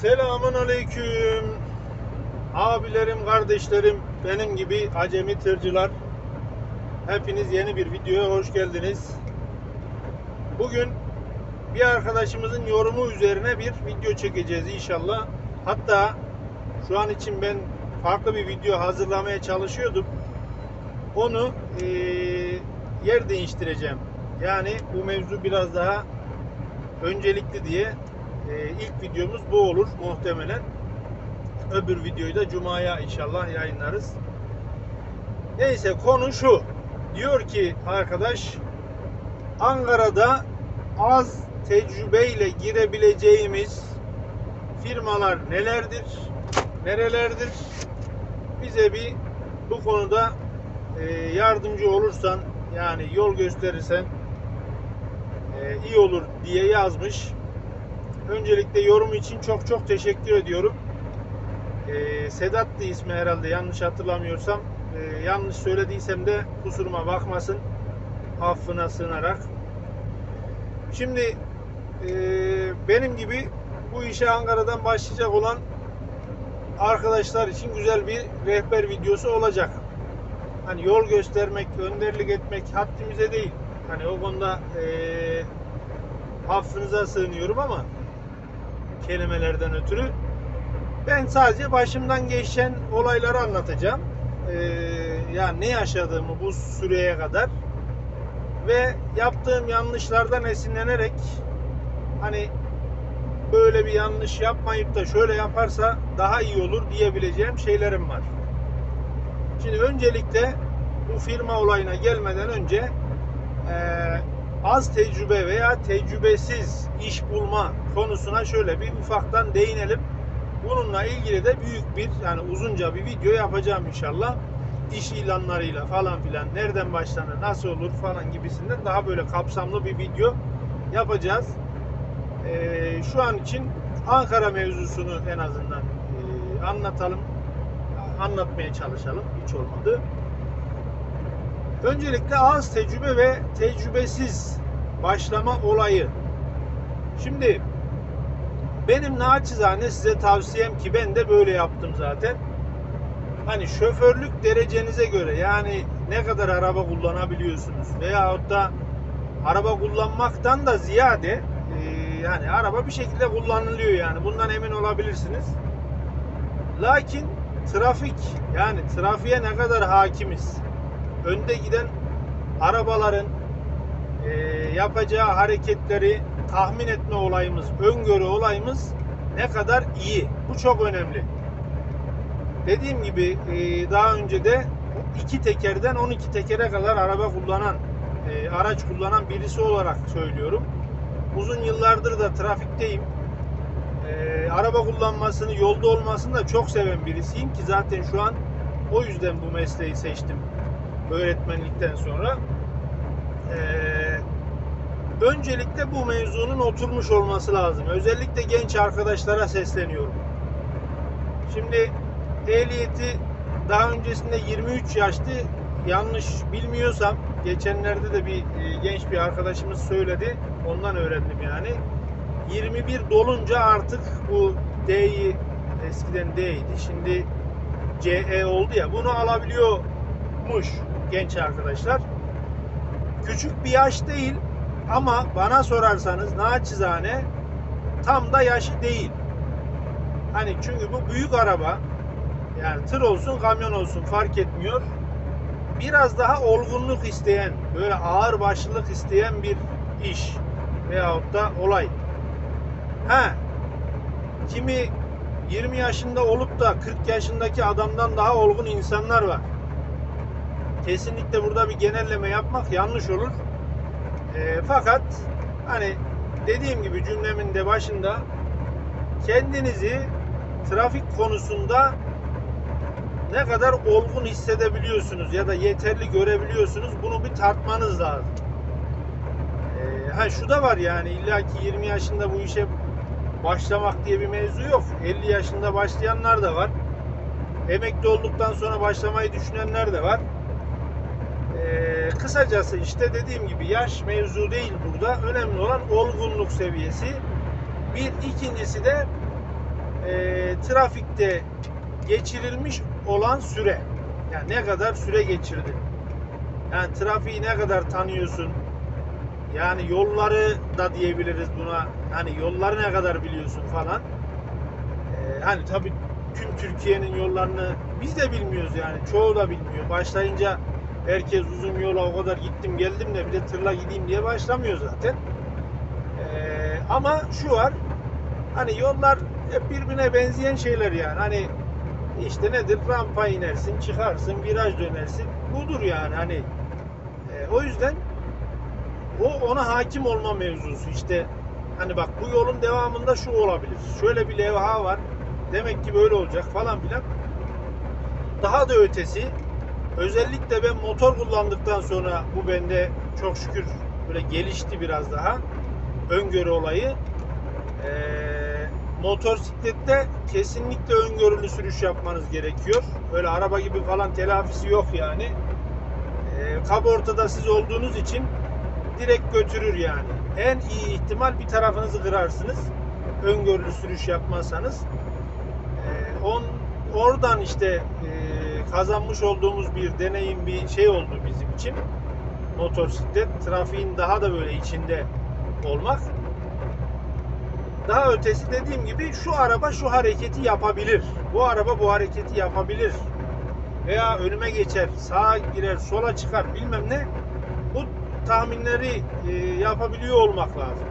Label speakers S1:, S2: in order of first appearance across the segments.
S1: Selamun aleyküm. Abilerim, kardeşlerim, benim gibi acemi tırcılar. Hepiniz yeni bir videoya hoş geldiniz. Bugün bir arkadaşımızın yorumu üzerine bir video çekeceğiz inşallah. Hatta şu an için ben farklı bir video hazırlamaya çalışıyordum. Onu eee, yer değiştireceğim. Yani bu mevzu biraz daha öncelikli diye e, ilk videomuz bu olur muhtemelen. Öbür videoyu da Cuma'ya inşallah yayınlarız. Neyse konu şu. Diyor ki arkadaş Ankara'da az tecrübeyle girebileceğimiz firmalar nelerdir? Nerelerdir? Bize bir bu konuda e, yardımcı olursan yani yol gösterirsen e, iyi olur diye yazmış. Öncelikle yorum için çok çok teşekkür ediyorum. E, Sedat'tı ismi herhalde yanlış hatırlamıyorsam. E, yanlış söylediysem de kusuruma bakmasın. Affına sığınarak. Şimdi e, benim gibi bu işe Ankara'dan başlayacak olan arkadaşlar için güzel bir rehber videosu olacak. Hani yol göstermek, önderlik etmek haddimize değil. Hani o konuda eee affınıza sığınıyorum ama kelimelerden ötürü ben sadece başımdan geçen olayları anlatacağım. Eee yani ne yaşadığımı bu süreye kadar ve yaptığım yanlışlardan esinlenerek hani böyle bir yanlış yapmayıp da şöyle yaparsa daha iyi olur diyebileceğim şeylerim var. Şimdi öncelikle bu firma olayına gelmeden önce eee, az tecrübe veya tecrübesiz iş bulma konusuna şöyle bir ufaktan değinelim. Bununla ilgili de büyük bir yani uzunca bir video yapacağım inşallah. İş ilanlarıyla falan filan nereden başlanır, nasıl olur falan gibisinden daha böyle kapsamlı bir video yapacağız. Eee, şu an için Ankara mevzusunu en azından eee, anlatalım anlatmaya çalışalım hiç olmadı. Öncelikle az tecrübe ve tecrübesiz başlama olayı. Şimdi benim naçizane size tavsiyem ki ben de böyle yaptım zaten. Hani şoförlük derecenize göre yani ne kadar araba kullanabiliyorsunuz veyahut da araba kullanmaktan da ziyade e, yani araba bir şekilde kullanılıyor yani bundan emin olabilirsiniz. Lakin trafik yani trafiğe ne kadar hakimiz? Önde giden arabaların e, yapacağı hareketleri tahmin etme olayımız, öngörü olayımız ne kadar iyi? Bu çok önemli. Dediğim gibi e, daha önce de iki tekerden 12 tekere kadar araba kullanan, e, araç kullanan birisi olarak söylüyorum. Uzun yıllardır da trafikteyim. E, araba kullanmasını, yolda olmasını da çok seven birisiyim ki zaten şu an o yüzden bu mesleği seçtim öğretmenlikten sonra. E, öncelikle bu mevzunun oturmuş olması lazım. Özellikle genç arkadaşlara sesleniyorum. Şimdi ehliyeti daha öncesinde 23 yaştı. Yanlış bilmiyorsam geçenlerde de bir e, genç bir arkadaşımız söyledi. Ondan öğrendim yani. 21 dolunca artık bu D'yi eskiden D'ydi. Şimdi CE oldu ya. Bunu alabiliyormuş genç arkadaşlar. Küçük bir yaş değil ama bana sorarsanız naçizane tam da yaşı değil. Hani çünkü bu büyük araba yani tır olsun kamyon olsun fark etmiyor. Biraz daha olgunluk isteyen, böyle ağır başlılık isteyen bir iş veyahut da olay. Ha, kimi 20 yaşında olup da 40 yaşındaki adamdan daha olgun insanlar var. Kesinlikle burada bir genelleme yapmak yanlış olur. E, fakat hani dediğim gibi cümlemin de başında kendinizi trafik konusunda ne kadar olgun hissedebiliyorsunuz ya da yeterli görebiliyorsunuz bunu bir tartmanız lazım. Ee, ha şu da var yani illa ki 20 yaşında bu işe başlamak diye bir mevzu yok. 50 yaşında başlayanlar da var. Emekli olduktan sonra başlamayı düşünenler de var. Ee, kısacası işte dediğim gibi yaş mevzu değil burada. Önemli olan olgunluk seviyesi. Bir ikincisi de e, trafikte geçirilmiş olan süre. Yani ne kadar süre geçirdin? Yani trafiği ne kadar tanıyorsun? Yani yolları da diyebiliriz buna. Hani yolları ne kadar biliyorsun falan. Ee, hani tabii tüm Türkiye'nin yollarını biz de bilmiyoruz yani. Çoğu da bilmiyor. Başlayınca herkes uzun yola o kadar gittim geldim de bir de tırla gideyim diye başlamıyor zaten. Ee, ama şu var. Hani yollar hep birbirine benzeyen şeyler yani. Hani işte nedir? Rampa inersin, çıkarsın, viraj dönersin. Budur yani hani. E, o yüzden o ona hakim olma mevzusu işte hani bak bu yolun devamında şu olabilir. Şöyle bir levha var. Demek ki böyle olacak falan filan. Daha da ötesi özellikle ben motor kullandıktan sonra bu bende çok şükür böyle gelişti biraz daha. Öngörü olayı. Ee, motosiklette kesinlikle öngörülü sürüş yapmanız gerekiyor. Öyle araba gibi falan telafisi yok yani. Ee, kabortada siz olduğunuz için direkt götürür yani. En iyi ihtimal bir tarafınızı kırarsınız. Öngörülü sürüş yapmazsanız. Ee, on, oradan işte kazanmış olduğumuz bir deneyim bir şey oldu bizim için. Motosiklet trafiğin daha da böyle içinde olmak. Daha ötesi dediğim gibi şu araba şu hareketi yapabilir. Bu araba bu hareketi yapabilir. Veya önüme geçer, sağa girer, sola çıkar bilmem ne. Bu tahminleri e, yapabiliyor olmak lazım.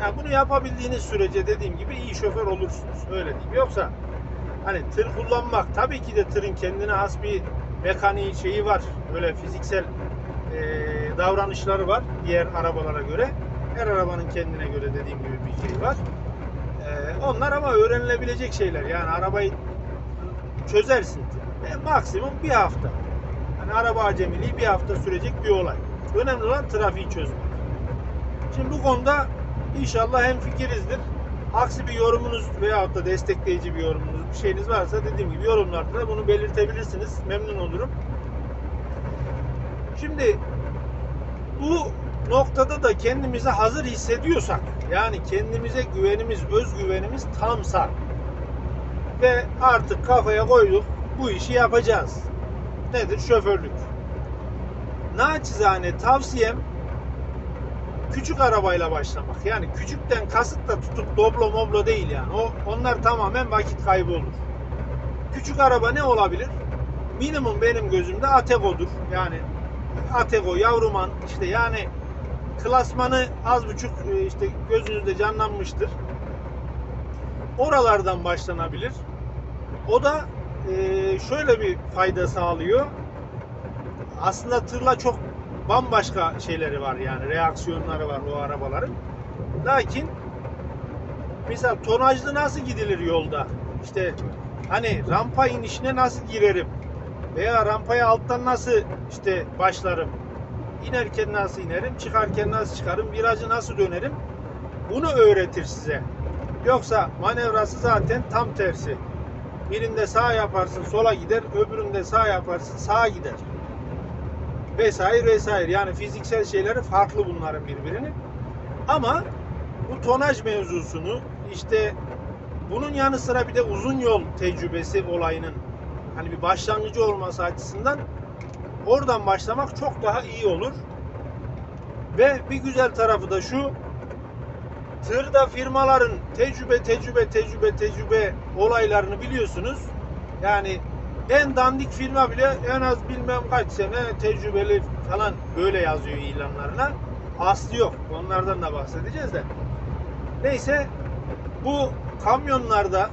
S1: Yani bunu yapabildiğiniz sürece dediğim gibi iyi şoför olursunuz. Öyle diyeyim. Yoksa hani tır kullanmak tabii ki de tırın kendine has bir mekaniği şeyi var. Böyle fiziksel e, davranışları var diğer arabalara göre. Her arabanın kendine göre dediğim gibi bir şey var. E, onlar ama öğrenilebilecek şeyler. Yani arabayı çözersin. E, maksimum bir hafta. Hani araba acemiliği bir hafta sürecek bir olay. Önemli olan trafiği çözmek. Şimdi bu konuda inşallah hem fikirizdir. Aksi bir yorumunuz veyahut da destekleyici bir yorumunuz, bir şeyiniz varsa dediğim gibi yorumlarda da bunu belirtebilirsiniz. Memnun olurum. Şimdi bu noktada da kendimizi hazır hissediyorsak, yani kendimize güvenimiz, özgüvenimiz tamsa ve artık kafaya koyduk bu işi yapacağız. Nedir? Şoförlük. Naçizane tavsiyem küçük arabayla başlamak. Yani küçükten kasıt da tutup doblo moblo değil yani. O onlar tamamen vakit kaybı olur. Küçük araba ne olabilir? Minimum benim gözümde Atego'dur. Yani Atego, Yavruman işte yani klasmanı az buçuk e, işte gözünüzde canlanmıştır. Oralardan başlanabilir. O da e, şöyle bir fayda sağlıyor. Aslında tırla çok bambaşka şeyleri var yani reaksiyonları var o arabaların. Lakin mesela tonajlı nasıl gidilir yolda? İşte hani rampa inişine nasıl girerim? Veya rampaya alttan nasıl işte başlarım? İnerken nasıl inerim? Çıkarken nasıl çıkarım? Virajı nasıl dönerim? Bunu öğretir size. Yoksa manevrası zaten tam tersi. Birinde sağ yaparsın sola gider, öbüründe sağ yaparsın sağa gider. Vesaire vesaire. Yani fiziksel şeyleri farklı bunların birbirinin. Ama bu tonaj mevzusunu işte bunun yanı sıra bir de uzun yol tecrübesi olayının hani bir başlangıcı olması açısından oradan başlamak çok daha iyi olur. Ve bir güzel tarafı da şu tırda firmaların tecrübe tecrübe tecrübe tecrübe olaylarını biliyorsunuz. Yani en dandik firma bile en az bilmem kaç sene tecrübeli falan böyle yazıyor ilanlarına. Aslı yok. Onlardan da bahsedeceğiz de. Neyse bu kamyonlarda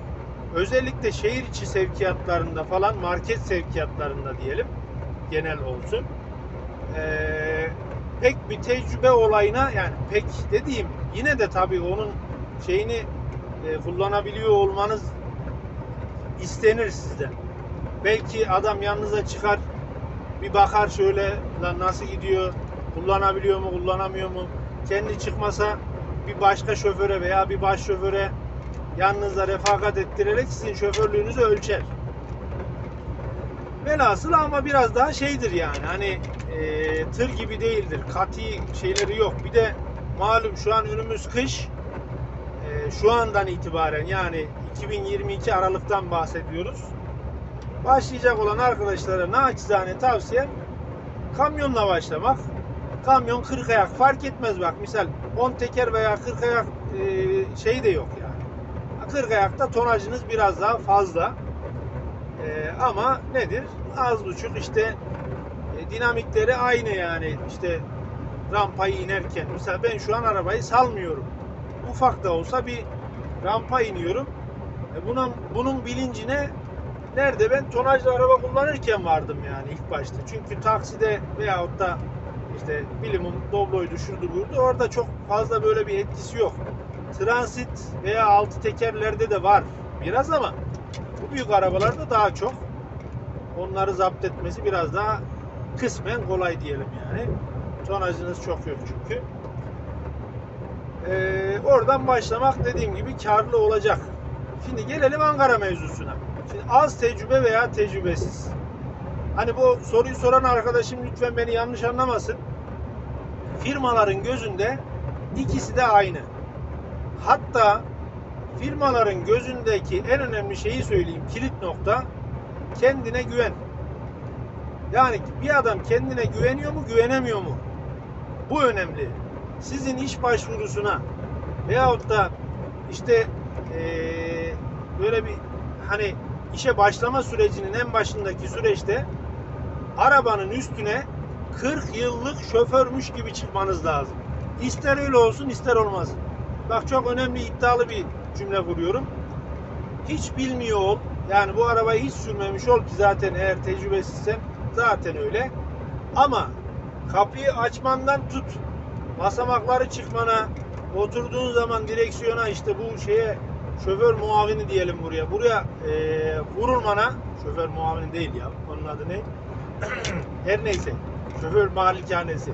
S1: özellikle şehir içi sevkiyatlarında falan market sevkiyatlarında diyelim genel olsun. Ee, pek bir tecrübe olayına yani pek dediğim yine de tabii onun şeyini e, kullanabiliyor olmanız istenir sizden. Belki adam yanınıza çıkar bir bakar şöyle lan nasıl gidiyor kullanabiliyor mu kullanamıyor mu kendi çıkmasa bir başka şoföre veya bir baş şoföre yanınızda refakat ettirerek sizin şoförlüğünüzü ölçer. Velhasıl ama biraz daha şeydir yani hani e, tır gibi değildir. Kati şeyleri yok. Bir de malum şu an önümüz kış. E, şu andan itibaren yani 2022 Aralık'tan bahsediyoruz. Başlayacak olan arkadaşlara naçizane tavsiyem kamyonla başlamak. Kamyon 40 ayak fark etmez bak misal 10 teker veya 40 ayak e, şey de yok yani. 40 ayakta tonajınız biraz daha fazla. E, ama nedir? Az buçuk işte e, dinamikleri aynı yani işte rampayı inerken. Mesela ben şu an arabayı salmıyorum. Ufak da olsa bir rampa iniyorum. E buna, bunun bilincine nerede ben tonajlı araba kullanırken vardım yani ilk başta. Çünkü takside veyahut da işte bilimum Doblo'ydu şurdu buyurdu. Orada çok fazla böyle bir etkisi yok. Transit veya altı tekerlerde de var biraz ama bu büyük arabalarda daha çok. Onları zapt etmesi biraz daha kısmen kolay diyelim yani. Tonajınız çok yok çünkü. Ee, oradan başlamak dediğim gibi karlı olacak. Şimdi gelelim Ankara mevzusuna. Az tecrübe veya tecrübesiz. Hani bu soruyu soran arkadaşım lütfen beni yanlış anlamasın. Firmaların gözünde ikisi de aynı. Hatta firmaların gözündeki en önemli şeyi söyleyeyim. Kilit nokta kendine güven. Yani bir adam kendine güveniyor mu, güvenemiyor mu? Bu önemli. Sizin iş başvurusuna veyahut da işte eee, böyle bir hani işe başlama sürecinin en başındaki süreçte arabanın üstüne 40 yıllık şoförmüş gibi çıkmanız lazım. İster öyle olsun ister olmasın. Bak çok önemli iddialı bir cümle kuruyorum. Hiç bilmiyor ol. Yani bu arabayı hiç sürmemiş ol ki zaten eğer tecrübesizsen zaten öyle. Ama kapıyı açmandan tut basamakları çıkmana oturduğun zaman direksiyona işte bu şeye şoför muavini diyelim buraya. Buraya eee vurulmana şoför muavini değil ya. Onun adı ne? Her neyse. Şoför malikanesi.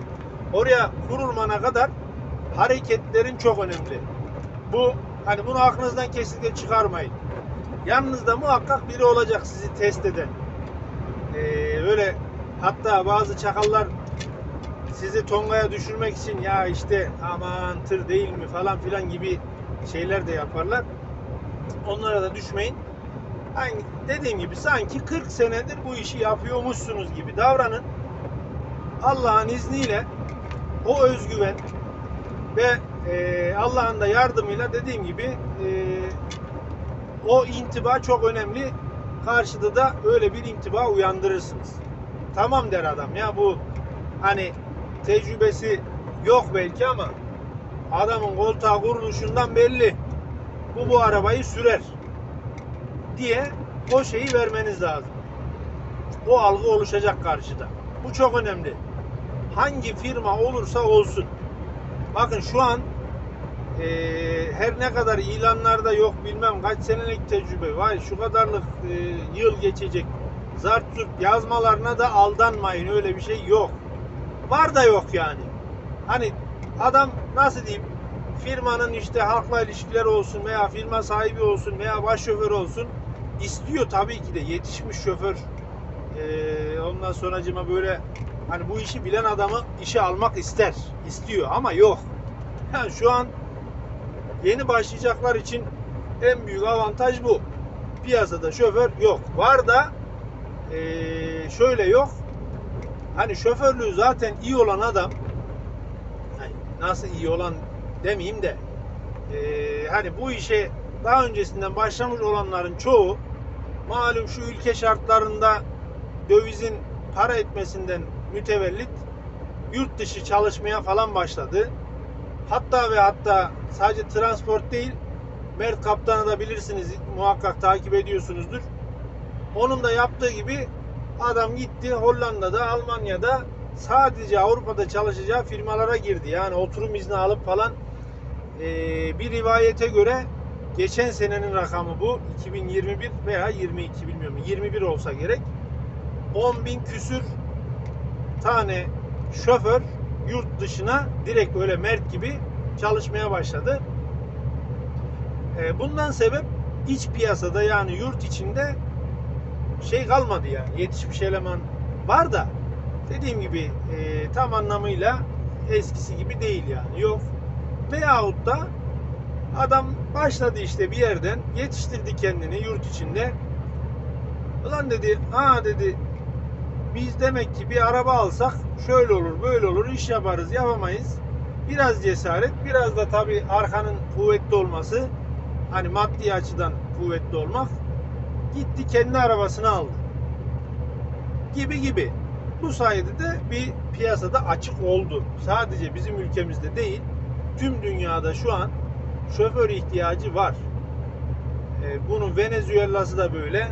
S1: Oraya vurulmana kadar hareketlerin çok önemli. Bu hani bunu aklınızdan kesinlikle çıkarmayın. Yanınızda muhakkak biri olacak sizi test eden. Ee, öyle hatta bazı çakallar sizi tongaya düşürmek için ya işte aman tır değil mi falan filan gibi şeyler de yaparlar. Onlara da düşmeyin. Hani dediğim gibi sanki 40 senedir bu işi yapıyormuşsunuz gibi davranın. Allah'ın izniyle o özgüven ve e, Allah'ın da yardımıyla dediğim gibi e, o intiba çok önemli. Karşıda da öyle bir intiba uyandırırsınız. Tamam der adam ya bu hani tecrübesi yok belki ama adamın koltuğa kuruluşundan belli. Bu bu arabayı sürer diye o şeyi vermeniz lazım. O algı oluşacak karşıda. Bu çok önemli. Hangi firma olursa olsun. Bakın şu an eee, her ne kadar ilanlarda yok bilmem kaç senelik tecrübe var şu kadarlık eee, yıl geçecek zart yazmalarına da aldanmayın öyle bir şey yok var da yok yani hani adam nasıl diyeyim firmanın işte halkla ilişkiler olsun veya firma sahibi olsun veya baş şoför olsun istiyor tabii ki de yetişmiş şoför eee ondan sonracıma böyle hani bu işi bilen adamı işe almak ister istiyor ama yok yani şu an yeni başlayacaklar için en büyük avantaj bu. Piyasada şoför yok. Var da eee, şöyle yok. Hani şoförlüğü zaten iyi olan adam nasıl iyi olan demeyeyim de eee, hani bu işe daha öncesinden başlamış olanların çoğu malum şu ülke şartlarında dövizin para etmesinden mütevellit yurt dışı çalışmaya falan başladı. Hatta ve hatta sadece transport değil Mert Kaptan'ı da bilirsiniz muhakkak takip ediyorsunuzdur. Onun da yaptığı gibi adam gitti Hollanda'da Almanya'da sadece Avrupa'da çalışacağı firmalara girdi. Yani oturum izni alıp falan Ee, bir rivayete göre geçen senenin rakamı bu 2021 veya 22 bilmiyorum 21 olsa gerek 10 bin küsür tane şoför yurt dışına direkt öyle Mert gibi çalışmaya başladı. E, bundan sebep iç piyasada yani yurt içinde şey kalmadı yani yetişmiş eleman var da dediğim gibi e, tam anlamıyla eskisi gibi değil yani yok. Veyahut da Adam başladı işte bir yerden yetiştirdi kendini yurt içinde. Ulan dedi, ha dedi biz demek ki bir araba alsak şöyle olur böyle olur iş yaparız yapamayız. Biraz cesaret biraz da tabii arkanın kuvvetli olması hani maddi açıdan kuvvetli olmak gitti kendi arabasını aldı. Gibi gibi. Bu sayede de bir piyasada açık oldu. Sadece bizim ülkemizde değil tüm dünyada şu an şoför ihtiyacı var. Ee, bunun Venezuela'sı da böyle,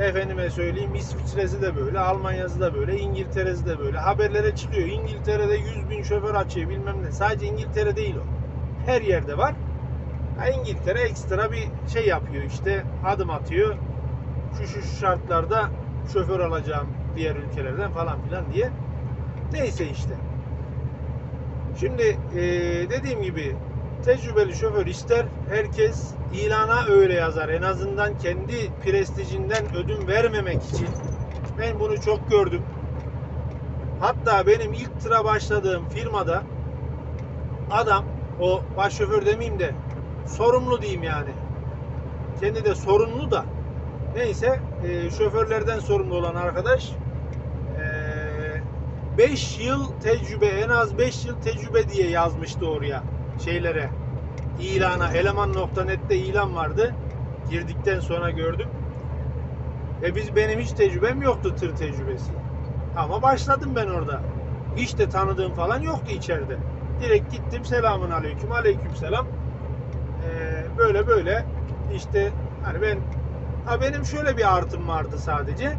S1: efendime söyleyeyim İsviçre'si de böyle, Almanya'sı da böyle, İngiltere'si de böyle. Haberlere çıkıyor. İngiltere'de 100 bin şoför açıyor bilmem ne. Sadece İngiltere değil o. Her yerde var. İngiltere ekstra bir şey yapıyor işte adım atıyor. Şu şu şartlarda şoför alacağım diğer ülkelerden falan filan diye. Neyse işte. Şimdi eee, dediğim gibi tecrübeli şoför ister herkes ilana öyle yazar. En azından kendi prestijinden ödün vermemek için. Ben bunu çok gördüm. Hatta benim ilk tıra başladığım firmada adam o baş şoför demeyeyim de sorumlu diyeyim yani. Kendi de sorumlu da. Neyse e, şoförlerden sorumlu olan arkadaş 5 yıl tecrübe en az 5 yıl tecrübe diye yazmıştı oraya şeylere. İlana eleman.net'te ilan vardı. Girdikten sonra gördüm. E biz benim hiç tecrübem yoktu tır tecrübesi. Ama başladım ben orada. Hiç de tanıdığım falan yoktu içeride. Direkt gittim selamun aleyküm aleyküm selam. Ee, böyle böyle işte hani ben ha benim şöyle bir artım vardı sadece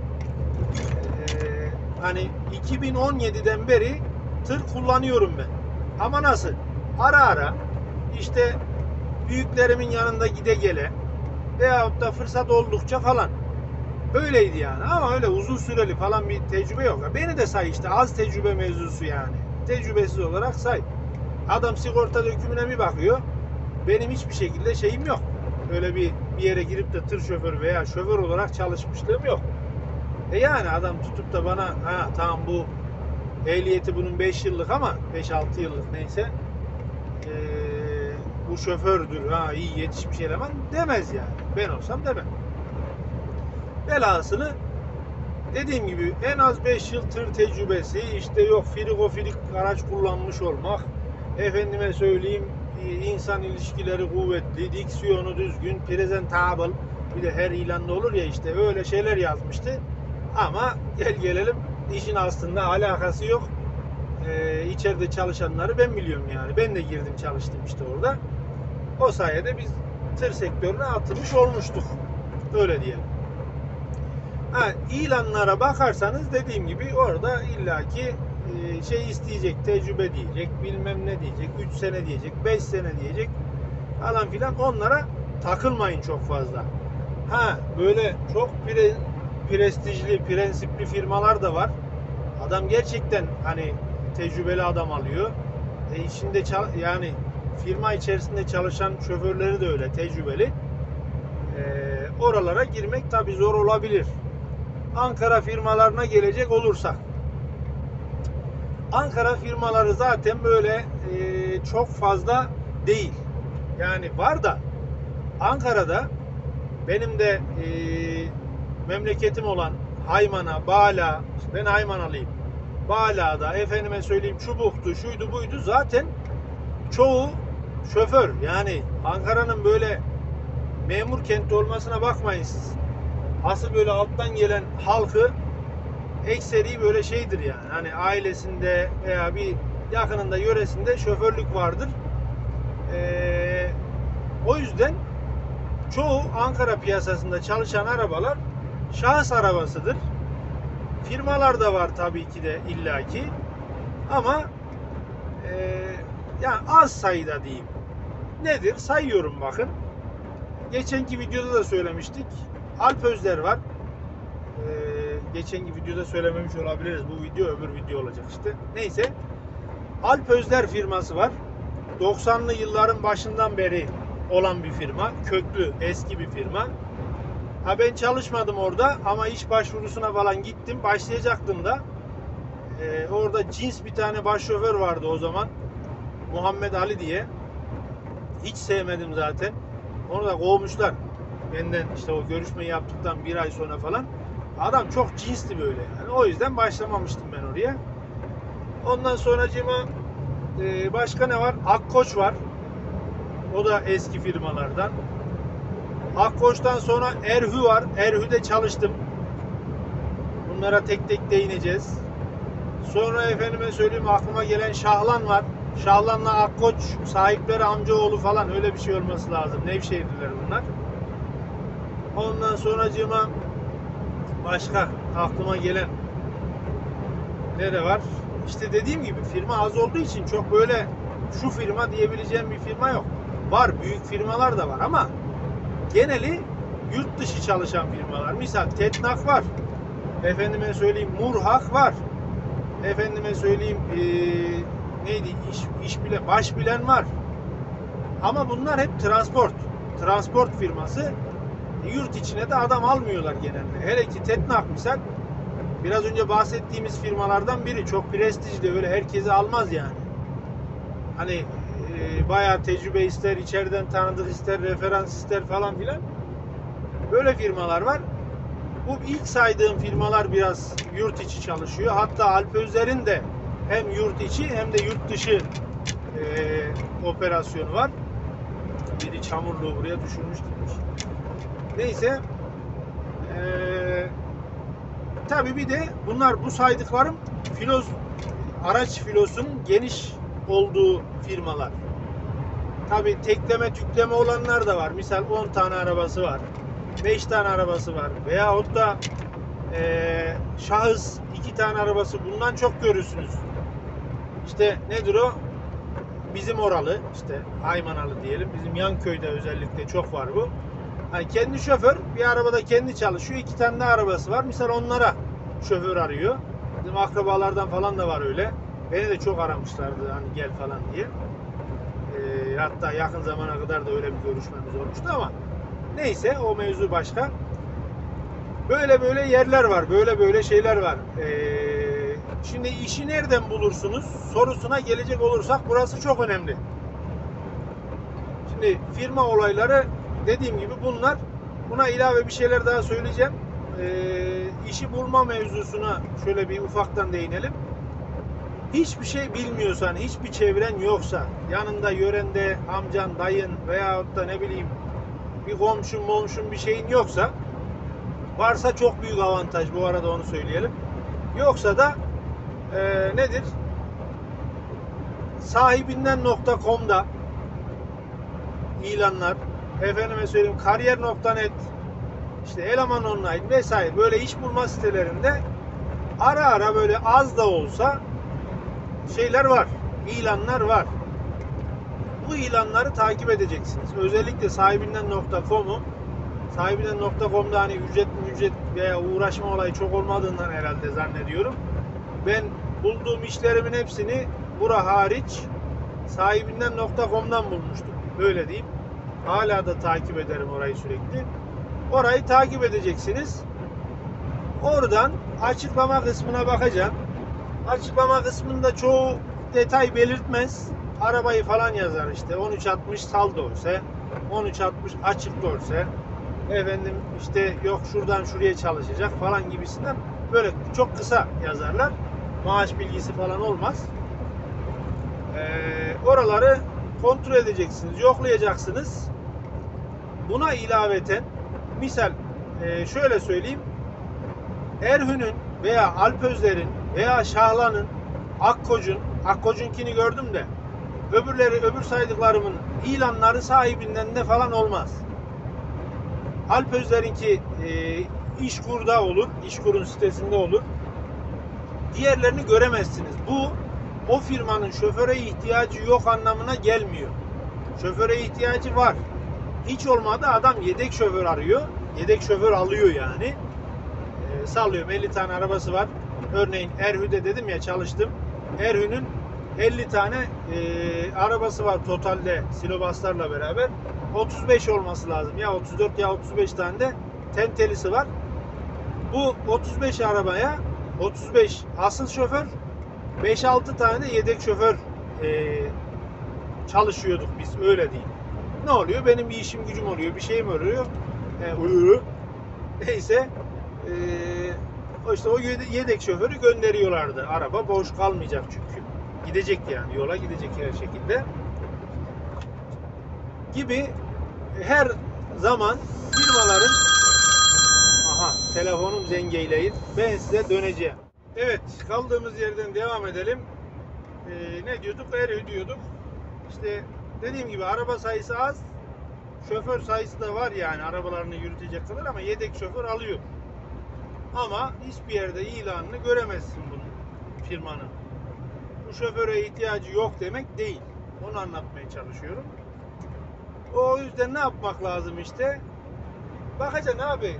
S1: hani 2017'den beri tır kullanıyorum ben. Ama nasıl? Ara ara işte büyüklerimin yanında gide gele veyahut da fırsat oldukça falan. Öyleydi yani ama öyle uzun süreli falan bir tecrübe yok. Beni de say işte az tecrübe mevzusu yani. Tecrübesiz olarak say. Adam sigorta dökümüne bir bakıyor. Benim hiçbir şekilde şeyim yok. Öyle bir bir yere girip de tır şoförü veya şoför olarak çalışmışlığım yok. E yani adam tutup da bana ha tamam bu ehliyeti bunun 5 yıllık ama 5-6 yıllık neyse e, bu şofördür ha iyi yetişmiş eleman demez yani. Ben olsam demem. Velhasılı dediğim gibi en az 5 yıl tır tecrübesi işte yok frikofilik araç kullanmış olmak efendime söyleyeyim insan ilişkileri kuvvetli diksiyonu düzgün presentable bir de her ilanda olur ya işte öyle şeyler yazmıştı ama gel gelelim işin aslında alakası yok. Ee, içeride çalışanları ben biliyorum yani. Ben de girdim çalıştım işte orada. O sayede biz tır sektörüne atılmış olmuştuk. Öyle diyelim. Ha, ilanlara bakarsanız dediğim gibi orada illaki e, şey isteyecek, tecrübe diyecek, bilmem ne diyecek, 3 sene diyecek, 5 sene diyecek falan filan onlara takılmayın çok fazla. Ha böyle çok pre, prestijli, prensipli firmalar da var. Adam gerçekten hani tecrübeli adam alıyor. E içinde yani firma içerisinde çalışan şoförleri de öyle tecrübeli. E, oralara girmek tabi zor olabilir. Ankara firmalarına gelecek olursak. Ankara firmaları zaten böyle e, çok fazla değil. Yani var da Ankara'da benim de e, memleketim olan Hayman'a, Bala, ben Haymanalıyım. Bala'da efendime söyleyeyim Çubuk'tu, şuydu buydu zaten çoğu şoför. Yani Ankara'nın böyle memur kenti olmasına bakmayın siz. Asıl böyle alttan gelen halkı ekseri böyle şeydir yani. Hani ailesinde veya bir yakınında yöresinde şoförlük vardır. Ee, o yüzden çoğu Ankara piyasasında çalışan arabalar şahıs arabasıdır. Firmalar da var tabii ki de illaki. Ama e, yani az sayıda diyeyim. Nedir? Sayıyorum bakın. Geçenki videoda da söylemiştik. Alp Özler var. E, geçenki videoda söylememiş olabiliriz. Bu video öbür video olacak işte. Neyse. Alp Özler firması var. 90'lı yılların başından beri olan bir firma. Köklü, eski bir firma. Ha ben çalışmadım orada ama iş başvurusuna falan gittim. Başlayacaktım da. Ee, orada cins bir tane başşoför vardı o zaman. Muhammed Ali diye. hiç sevmedim zaten. Onu da kovmuşlar. Benden işte o görüşmeyi yaptıktan bir ay sonra falan. Adam çok cinsli böyle yani. O yüzden başlamamıştım ben oraya. Ondan sonracığıma e, başka ne var? Akkoç var. O da eski firmalardan. Akkoç'tan sonra Erhü var. Erhü'de çalıştım. Bunlara tek tek değineceğiz. Sonra efendime söyleyeyim aklıma gelen Şahlan var. Şahlan'la Akkoç sahipleri amcaoğlu falan öyle bir şey olması lazım. Nevşehirliler bunlar. Ondan sonracığıma başka aklıma gelen ne de var? İşte dediğim gibi firma az olduğu için çok böyle şu firma diyebileceğim bir firma yok. Var büyük firmalar da var ama geneli yurt dışı çalışan firmalar. Misal Tetnak var. Efendime söyleyeyim Murhak var. Efendime söyleyeyim eee, neydi iş, iş bile baş bilen var. Ama bunlar hep transport. Transport firması. Yurt içine de adam almıyorlar genelde. Hele ki Tetnak misal biraz önce bahsettiğimiz firmalardan biri. Çok prestijli öyle herkesi almaz yani. Hani e, bayağı tecrübe ister, içeriden tanıdık ister, referans ister falan filan. Böyle firmalar var. Bu ilk saydığım firmalar biraz yurt içi çalışıyor. Hatta Alp Özer'in de hem yurt içi hem de yurt dışı e, operasyonu var. Biri çamurluğu buraya düşürmüş gitmiş. Neyse eee tabii bir de bunlar bu saydıklarım filos araç filosunun geniş olduğu firmalar. Tabii tekleme tükleme olanlar da var. Misal 10 tane arabası var. 5 tane arabası var. Veyahut da eee, şahıs 2 tane arabası bundan çok görürsünüz. İşte nedir o? Bizim oralı işte Aymanalı diyelim. Bizim yan köyde özellikle çok var bu. Hani kendi şoför bir arabada kendi çalışıyor. iki tane de arabası var. Misal onlara şoför arıyor. Bizim akrabalardan falan da var öyle. Beni de çok aramışlardı hani gel falan diye. Hatta yakın zamana kadar da öyle bir görüşmemiz olmuştu ama neyse o mevzu başka. Böyle böyle yerler var. Böyle böyle şeyler var. Ee, şimdi işi nereden bulursunuz sorusuna gelecek olursak burası çok önemli. Şimdi firma olayları dediğim gibi bunlar. Buna ilave bir şeyler daha söyleyeceğim. Ee, işi bulma mevzusuna şöyle bir ufaktan değinelim. Hiçbir şey bilmiyorsan, hiçbir çevren yoksa, yanında yörende amcan, dayın veyahut da ne bileyim bir komşun, momşun bir şeyin yoksa varsa çok büyük avantaj bu arada onu söyleyelim. Yoksa da e, nedir? Sahibinden.com'da ilanlar, efendime söyleyeyim kariyer.net işte eleman online vesaire böyle iş bulma sitelerinde ara ara böyle az da olsa şeyler var. ilanlar var. Bu ilanları takip edeceksiniz. Özellikle sahibinden.com'u sahibinden.com'da hani ücret ücret veya uğraşma olayı çok olmadığından herhalde zannediyorum. Ben bulduğum işlerimin hepsini bura hariç sahibinden.com'dan bulmuştum. Öyle diyeyim. Hala da takip ederim orayı sürekli. Orayı takip edeceksiniz. Oradan açıklama kısmına bakacağım. Açıklama kısmında çoğu detay belirtmez. Arabayı falan yazar işte. 1360 sal dorse, 1360 açık dorse. Efendim işte yok şuradan şuraya çalışacak falan gibisinden böyle çok kısa yazarlar. Maaş bilgisi falan olmaz. Ee, oraları kontrol edeceksiniz, yoklayacaksınız. Buna ilaveten misal e, şöyle söyleyeyim. Erhün'ün veya Alpözler'in veya Şahlan'ın Akkoç'un, Akkoç'unkini gördüm de öbürleri öbür saydıklarımın ilanları sahibinden de falan olmaz. Alpözler'inki e, İşkur'da olur, İşkur'un sitesinde olur. Diğerlerini göremezsiniz. Bu o firmanın şoföre ihtiyacı yok anlamına gelmiyor. Şoföre ihtiyacı var. Hiç olmadı adam yedek şoför arıyor. Yedek şoför alıyor yani. Ee, sallıyorum 50 tane arabası var. Örneğin Erhü'de dedim ya çalıştım. Erhü'nün 50 tane e, arabası var totalde silobaslarla beraber. 35 olması lazım. Ya 34 ya 35 tane de tentelisi var. Bu 35 arabaya 35 asıl şoför 5-6 tane de yedek şoför e, çalışıyorduk biz öyle diyeyim. Ne oluyor? Benim bir işim gücüm oluyor, bir şeyim oluyor. E, oluyor. Neyse. E, işte o yede- yedek şoförü gönderiyorlardı. Araba boş kalmayacak çünkü. Gidecek yani. Yola gidecek her şekilde. Gibi her zaman firmaların Aha telefonum zengeyleyip ben size döneceğim. Evet kaldığımız yerden devam edelim. Ee, ne diyorduk? Erhü diyorduk. İşte dediğim gibi araba sayısı az. Şoför sayısı da var yani arabalarını yürütecek kadar ama yedek şoför alıyor. Ama hiçbir yerde ilanını göremezsin bunun firmanın. Bu şoföre ihtiyacı yok demek değil. Onu anlatmaya çalışıyorum. O yüzden ne yapmak lazım işte? Bakacaksın abi.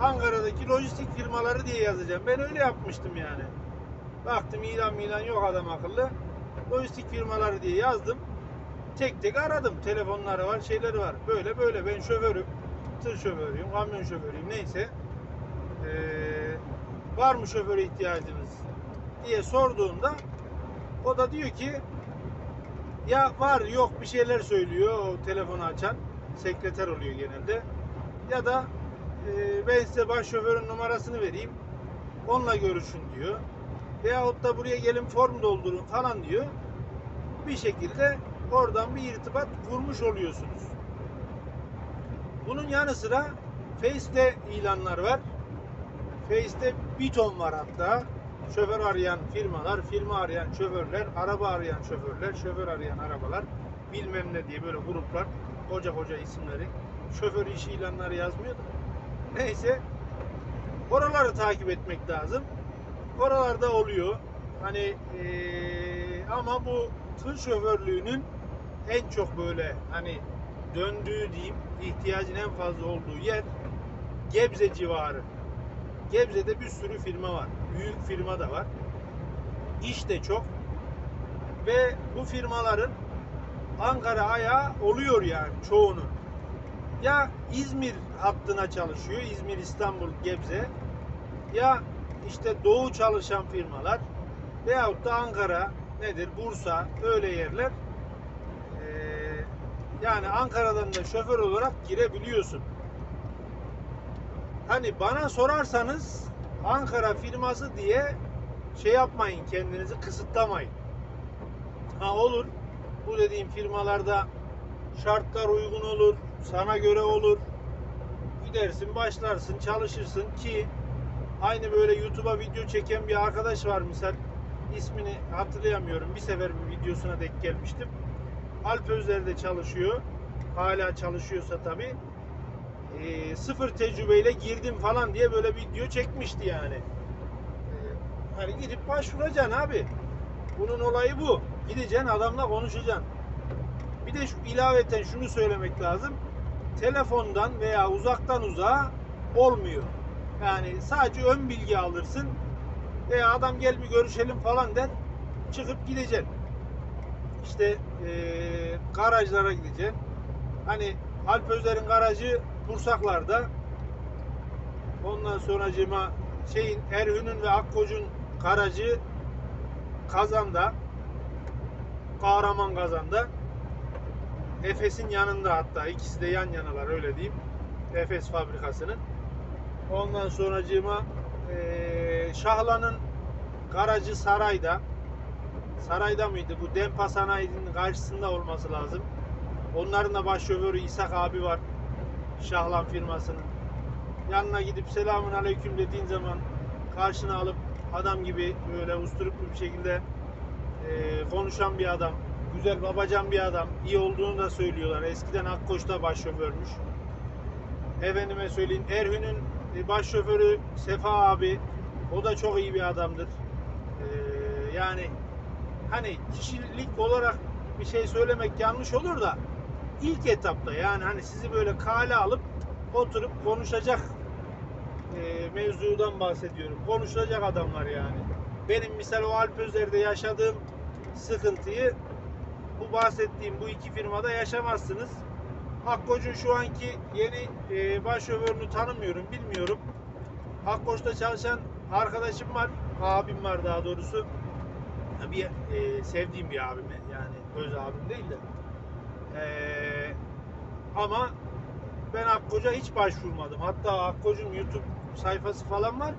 S1: Ankara'daki lojistik firmaları diye yazacağım. Ben öyle yapmıştım yani. Baktım ilan milan yok adam akıllı. Lojistik firmaları diye yazdım. Tek tek aradım. Telefonları var, şeyleri var. Böyle böyle ben şoförüm. Tır şoförüyüm, kamyon şoförüyüm neyse. Ee, var mı şoföre ihtiyacınız diye sorduğunda o da diyor ki ya var yok bir şeyler söylüyor o telefonu açan. Sekreter oluyor genelde. Ya da e, ben size baş şoförün numarasını vereyim. Onunla görüşün diyor. Veyahut da buraya gelin form doldurun falan diyor. Bir şekilde oradan bir irtibat kurmuş oluyorsunuz. Bunun yanı sıra Face'te ilanlar var. Face'te bir ton var hatta. Şoför arayan firmalar, firma arayan şoförler, araba arayan şoförler, şoför arayan arabalar, bilmem ne diye böyle gruplar, koca koca isimleri. Şoför işi ilanları yazmıyor da. Neyse. Oraları takip etmek lazım. Oralarda oluyor. Hani eee, ama bu tır şoförlüğünün en çok böyle hani döndüğü diyeyim ihtiyacın en fazla olduğu yer Gebze civarı. Gebze'de bir sürü firma var. Büyük firma da var. İş de çok. Ve bu firmaların Ankara ayağı oluyor yani çoğunun. Ya İzmir hattına çalışıyor. İzmir, İstanbul, Gebze. Ya işte doğu çalışan firmalar veyahut da Ankara nedir? Bursa öyle yerler. Ee, yani Ankara'dan da şoför olarak girebiliyorsun. Hani bana sorarsanız Ankara firması diye şey yapmayın kendinizi kısıtlamayın. Ha olur. Bu dediğim firmalarda şartlar uygun olur, sana göre olur. Gidersin, başlarsın, çalışırsın ki aynı böyle YouTube'a video çeken bir arkadaş var misal. ismini hatırlayamıyorum. Bir sefer bir videosuna denk gelmiştim. Alp Özler'de çalışıyor. Hala çalışıyorsa tabii e, sıfır tecrübeyle girdim falan diye böyle video çekmişti yani. E, hani gidip başvuracaksın abi. Bunun olayı bu. Gideceksin adamla konuşacaksın. Bir de şu ilaveten şunu söylemek lazım. Telefondan veya uzaktan uzağa olmuyor. Yani sadece ön bilgi alırsın veya adam gel bir görüşelim falan der. Çıkıp gideceksin. İşte eee garajlara gideceksin. Hani Alp Özer'in garajı Bursaklar'da. Ondan sonracığıma şeyin Erhün'ün ve Akkoç'un garajı Kazan'da. Kahraman Kazan'da. Efes'in yanında hatta ikisi de yan yanalar öyle diyeyim. Efes fabrikasının. Ondan sonracığıma eee Şahlan'ın garajı Saray'da. Saray'da mıydı? Bu Dempa Sanayi'nin karşısında olması lazım. Onların da baş şoförü İshak abi var. Şahlan firmasının. Yanına gidip selamun aleyküm dediğin zaman karşına alıp adam gibi böyle usturuplu bir şekilde eee, konuşan bir adam. Güzel babacan bir adam. iyi olduğunu da söylüyorlar. Eskiden Akkoç'ta baş şoförmüş. Efendime söyleyeyim Erhün'ün e, baş şoförü Sefa abi. O da çok iyi bir adamdır. Eee, yani hani kişilik olarak bir şey söylemek yanlış olur da ilk etapta yani hani sizi böyle kale alıp oturup konuşacak e, mevzudan bahsediyorum. Konuşacak adamlar yani. Benim misal o Alp Özer'de yaşadığım sıkıntıyı bu bahsettiğim bu iki firmada yaşamazsınız. Akkoç'un şu anki yeni e, başşoförünü tanımıyorum, bilmiyorum. Akkoç'ta çalışan arkadaşım var, abim var daha doğrusu. Bir e, sevdiğim bir abim yani öz abim değil de. E, Ama ben Akkoca hiç başvurmadım. Hatta Akkoç'un YouTube sayfası falan var.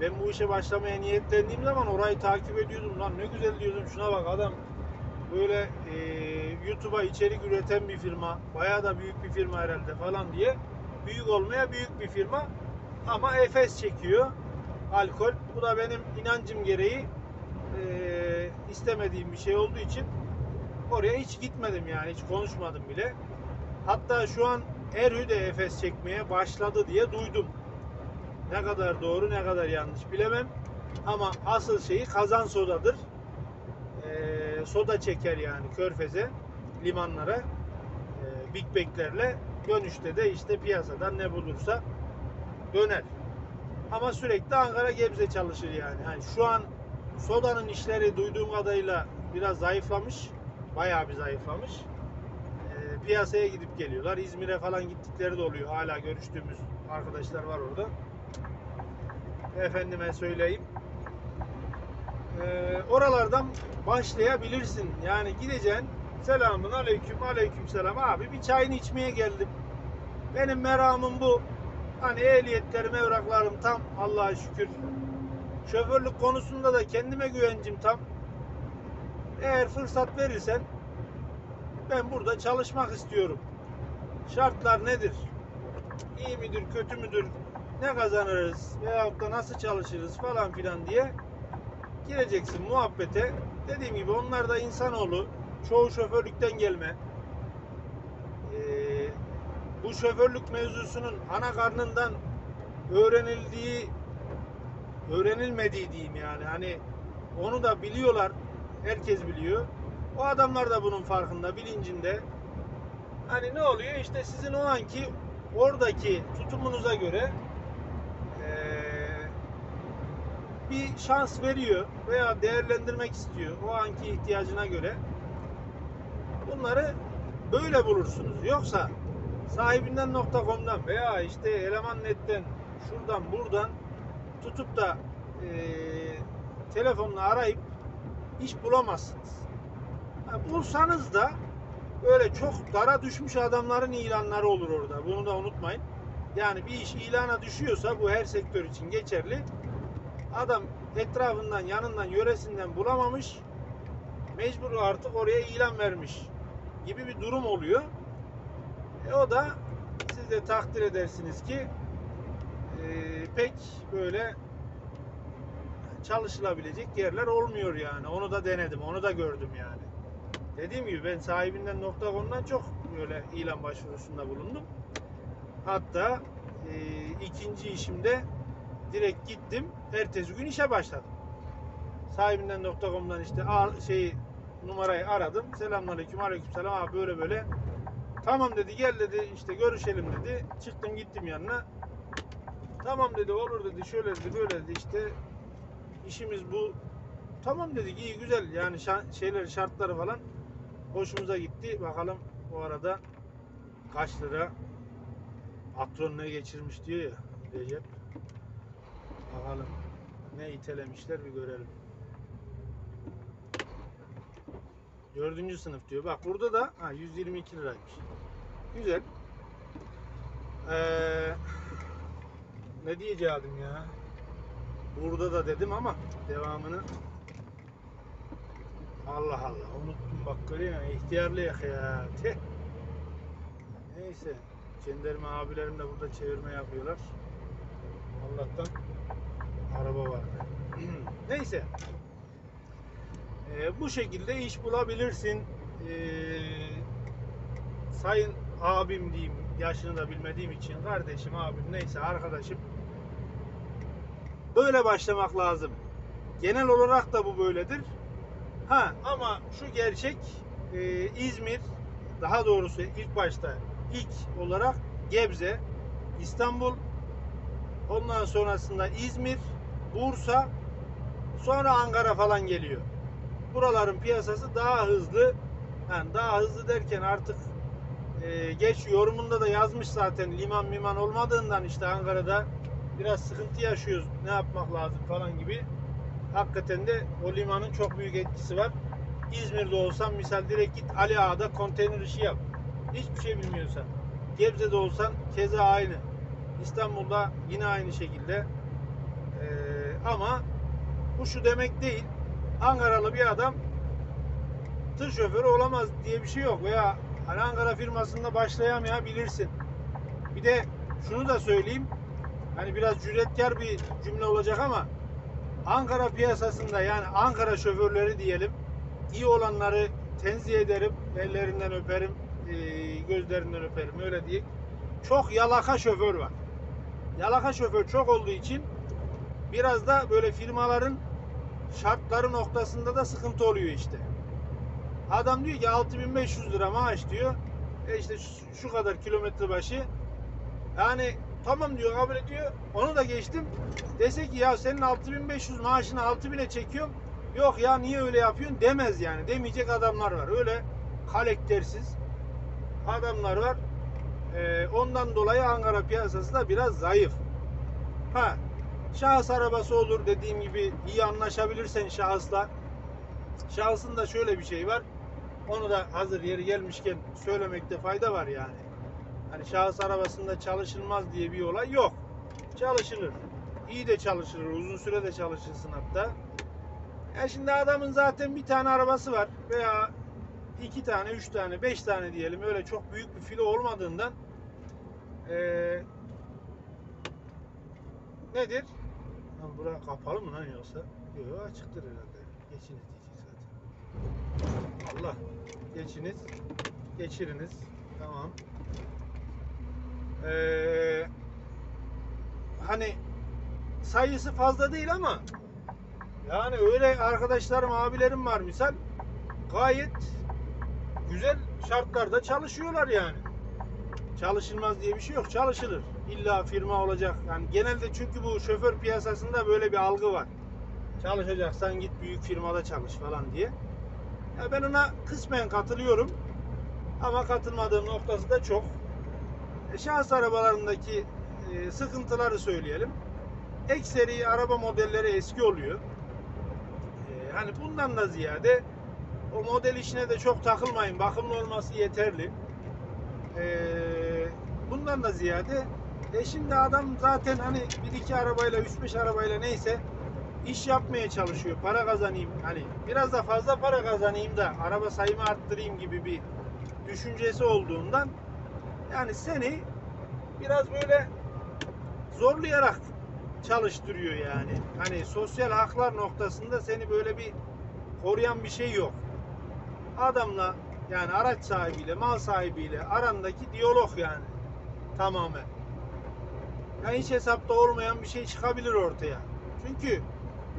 S1: Ben bu işe başlamaya niyetlendiğim zaman orayı takip ediyordum. Lan ne güzel diyordum şuna bak adam böyle e, YouTube'a içerik üreten bir firma. Bayağı da büyük bir firma herhalde falan diye. Büyük olmaya büyük bir firma. Ama Efes çekiyor. Alkol. Bu da benim inancım gereği e, istemediğim bir şey olduğu için oraya hiç gitmedim yani. Hiç konuşmadım bile. Hatta şu an Erhü de Efes çekmeye başladı diye duydum. Ne kadar doğru ne kadar yanlış bilemem. Ama asıl şeyi kazan sodadır. Ee, soda çeker yani körfeze, limanlara, e, big bag'lerle dönüşte de işte piyasadan ne bulursa döner. Ama sürekli Ankara Gebze çalışır yani. yani şu an sodanın işleri duyduğum kadarıyla biraz zayıflamış. Bayağı bir zayıflamış. Ee, piyasaya gidip geliyorlar. İzmir'e falan gittikleri de oluyor. Hala görüştüğümüz arkadaşlar var orada. Efendime söyleyeyim. Ee, oralardan başlayabilirsin. Yani gideceksin. Selamun aleyküm aleyküm selam. Abi bir çayını içmeye geldim. Benim meramım bu. Hani ehliyetlerim, evraklarım tam Allah'a şükür. Şoförlük konusunda da kendime güvencim tam. Eğer fırsat verirsen ben burada çalışmak istiyorum. Şartlar nedir? İyi midir, kötü müdür? Ne kazanırız veyahut da nasıl çalışırız falan filan diye gireceksin muhabbete. Dediğim gibi onlar da insanoğlu. Çoğu şoförlükten gelme. Ee, bu şoförlük mevzusunun ana karnından öğrenildiği öğrenilmediği diyeyim yani. Hani onu da biliyorlar. Herkes biliyor. O adamlar da bunun farkında, bilincinde. Hani ne oluyor? İşte sizin o anki oradaki tutumunuza göre bir şans veriyor veya değerlendirmek istiyor o anki ihtiyacına göre. Bunları böyle bulursunuz. Yoksa sahibinden.com'dan veya işte eleman.net'ten şuradan buradan tutup da eee telefonla arayıp iş bulamazsınız. Bulsanız da böyle çok dara düşmüş adamların ilanları olur orada. Bunu da unutmayın. Yani bir iş ilana düşüyorsa bu her sektör için geçerli. Adam etrafından, yanından, yöresinden bulamamış. Mecbur artık oraya ilan vermiş gibi bir durum oluyor. E o da siz de takdir edersiniz ki e, pek böyle çalışılabilecek yerler olmuyor yani. Onu da denedim, onu da gördüm yani. Dediğim gibi ben sahibinden nokta.com'dan çok böyle ilan başvurusunda bulundum. Hatta e, ikinci işimde direkt gittim. Ertesi gün işe başladım. Sahibinden nokta.com'dan işte al, şeyi numarayı aradım. Selamünaleyküm, aleykümselam abi böyle böyle. Tamam dedi gel dedi işte görüşelim dedi. Çıktım gittim yanına. Tamam dedi olur dedi şöyle dedi böyle dedi işte işimiz bu. Tamam dedik iyi güzel yani şeyleri şartları falan hoşumuza gitti. Bakalım bu arada kaç lira Atron ne geçirmiş diyor ya Recep. Bakalım ne itelemişler bir görelim. Dördüncü sınıf diyor. Bak burada da ha, 122 liraymış. Güzel. Ee, ne diyeceğim ya? Burada da dedim ama devamını Allah Allah unuttum bak görüyor musun? İhtiyarlayak ya. Tüh. Neyse. Cenderme abilerim de burada çevirme yapıyorlar. Allah'tan araba var. Neyse. Ee, bu şekilde iş bulabilirsin. Ee, sayın abim diyeyim yaşını da bilmediğim için kardeşim abim neyse arkadaşım böyle başlamak lazım. Genel olarak da bu böyledir. Ha ama şu gerçek e, İzmir daha doğrusu ilk başta ilk olarak Gebze, İstanbul ondan sonrasında İzmir, Bursa sonra Ankara falan geliyor. Buraların piyasası daha hızlı. Yani daha hızlı derken artık e, geç yorumunda da yazmış zaten liman miman olmadığından işte Ankara'da biraz sıkıntı yaşıyoruz. Ne yapmak lazım falan gibi. Hakikaten de o limanın çok büyük etkisi var. İzmir'de olsam misal direkt git Ali Ağa'da konteyner işi yap. Hiçbir şey bilmiyorsan. Gebze'de olsan keza aynı. İstanbul'da yine aynı şekilde. Ee, ama bu şu demek değil. Ankaralı bir adam tır şoförü olamaz diye bir şey yok. Veya hani Ankara firmasında başlayamayabilirsin. Bir de şunu da söyleyeyim. Hani biraz cüretkar bir cümle olacak ama Ankara piyasasında yani Ankara şoförleri diyelim iyi olanları tenzih ederim, ellerinden öperim, eee, gözlerinden öperim öyle diyeyim. Çok yalaka şoför var. Yalaka şoför çok olduğu için biraz da böyle firmaların şartları noktasında da sıkıntı oluyor işte. Adam diyor ki 6500 lira maaş diyor. E işte şu kadar kilometre başı. Yani tamam diyor kabul ediyor. Onu da geçtim. Dese ki ya senin 6500 maaşını 6000'e çekiyorum. Yok ya niye öyle yapıyorsun demez yani. Demeyecek adamlar var. Öyle kalektersiz adamlar var. Ee, ondan dolayı Ankara piyasası da biraz zayıf. Ha, şahıs arabası olur dediğim gibi iyi anlaşabilirsen şahısla. Şahsın da şöyle bir şey var. Onu da hazır yeri gelmişken söylemekte fayda var yani. Hani şahıs arabasında çalışılmaz diye bir olay yok. Çalışılır. İyi de çalışılır. Uzun süre de çalışılsın hatta. Ya şimdi adamın zaten bir tane arabası var veya iki tane, üç tane, beş tane diyelim. Öyle çok büyük bir filo olmadığından eee nedir? Lan bura kapalı mı lan yoksa? Yok açıktır herhalde. Geçiniz diyecek zaten. Allah. Geçiniz. Geçiriniz. Tamam. Eee hani sayısı fazla değil ama yani öyle arkadaşlarım, abilerim var misal gayet güzel şartlarda çalışıyorlar yani. Çalışılmaz diye bir şey yok. Çalışılır. İlla firma olacak. Yani genelde çünkü bu şoför piyasasında böyle bir algı var. Çalışacaksan git büyük firmada çalış falan diye. Ya ben ona kısmen katılıyorum. Ama katılmadığım noktası da çok. E, şahıs arabalarındaki e, sıkıntıları söyleyelim. Ekseri araba modelleri eski oluyor. E, hani bundan da ziyade o model işine de çok takılmayın. Bakımlı olması yeterli. Ee, bundan da ziyade e şimdi adam zaten hani bir iki arabayla, üç beş arabayla neyse iş yapmaya çalışıyor. Para kazanayım. Hani biraz da fazla para kazanayım da araba sayımı arttırayım gibi bir düşüncesi olduğundan yani seni biraz böyle zorlayarak çalıştırıyor yani. Hani sosyal haklar noktasında seni böyle bir koruyan bir şey yok adamla yani araç sahibiyle, mal sahibiyle arandaki diyalog yani tamamen. Yani hiç hesapta olmayan bir şey çıkabilir ortaya. Çünkü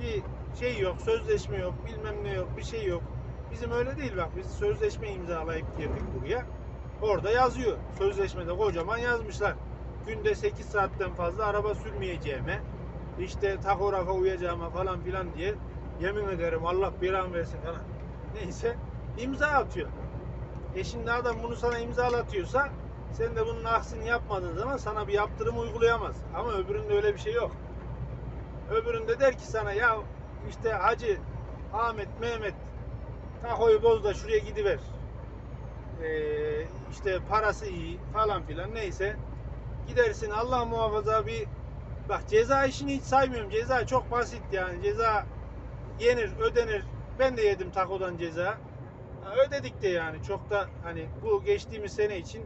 S1: bir şey yok, sözleşme yok, bilmem ne yok, bir şey yok. Bizim öyle değil bak. Biz sözleşme imzalayıp girdik buraya. Orada yazıyor. Sözleşmede kocaman yazmışlar. Günde 8 saatten fazla araba sürmeyeceğime, işte takorafa uyacağıma falan filan diye yemin ederim Allah bir an versin falan. Neyse imza atıyor. E şimdi adam bunu sana imzalatıyorsa sen de bunun aksini yapmadığın zaman sana bir yaptırım uygulayamaz. Ama öbüründe öyle bir şey yok. Öbüründe der ki sana ya işte Hacı, Ahmet, Mehmet takoyu boz da şuraya gidiver. Ee, işte parası iyi falan filan neyse. Gidersin Allah muhafaza bir bak ceza işini hiç saymıyorum. Ceza çok basit yani. Ceza yenir, ödenir. Ben de yedim takodan ceza. Ödedik de yani çok da hani bu geçtiğimiz sene için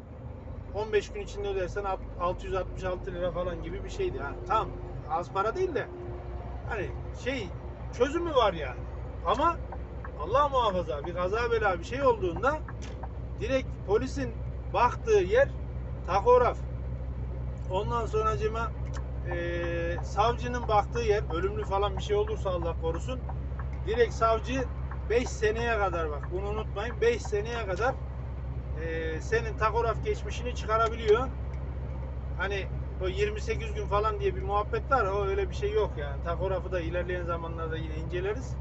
S1: 15 gün içinde ödersen alt- 666 lira falan gibi bir şeydi. Yani tam az para değil de hani şey çözümü var yani. Ama Allah muhafaza bir kaza bela bir şey olduğunda direkt polisin baktığı yer takograf. Ondan sonracıma eee savcının baktığı yer ölümlü falan bir şey olursa Allah korusun direkt savcı 5 seneye kadar bak bunu unutmayın 5 seneye kadar e, senin takograf geçmişini çıkarabiliyor. Hani o 28 gün falan diye bir muhabbet var o öyle bir şey yok yani. Takografı da ilerleyen zamanlarda yine inceleriz.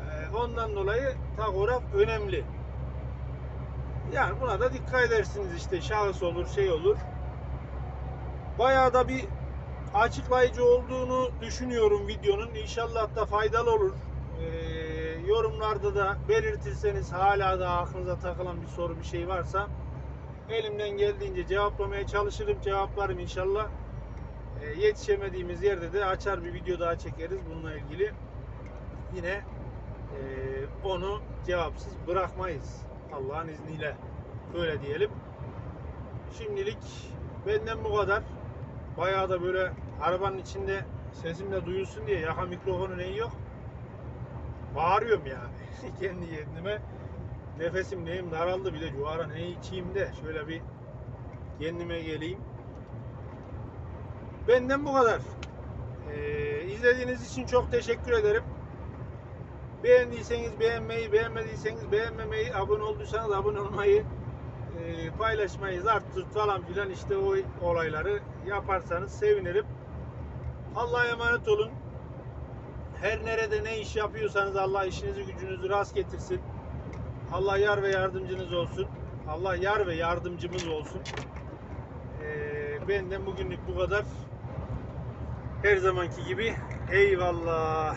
S1: E, ondan dolayı takograf önemli. Yani buna da dikkat edersiniz işte şahıs olur şey olur. Bayağı da bir açıklayıcı olduğunu düşünüyorum videonun. İnşallah da faydalı olur. Ee, yorumlarda da belirtirseniz hala da aklınıza takılan bir soru bir şey varsa elimden geldiğince cevaplamaya çalışırım. Cevaplarım inşallah. E, yetişemediğimiz yerde de açar bir video daha çekeriz bununla ilgili. Yine e, onu cevapsız bırakmayız. Allah'ın izniyle. Böyle diyelim. Şimdilik benden bu kadar. Bayağı da böyle arabanın içinde sesim de duyulsun diye yaka mikrofonu neyi yok. Bağırıyorum yani kendi kendime. Nefesim neyim daraldı bir de cuvara ne içeyim de şöyle bir kendime geleyim. Benden bu kadar. Ee, izlediğiniz için çok teşekkür ederim. Beğendiyseniz beğenmeyi, beğenmediyseniz beğenmemeyi, abone olduysanız abone olmayı, e, paylaşmayı, zart zurt falan filan işte o olayları yaparsanız sevinirim. Allah'a emanet olun. Her nerede ne iş yapıyorsanız Allah işinizi gücünüzü rast getirsin. Allah yar ve yardımcınız olsun. Allah yar ve yardımcımız olsun. Ee, benden bugünlük bu kadar. Her zamanki gibi eyvallah.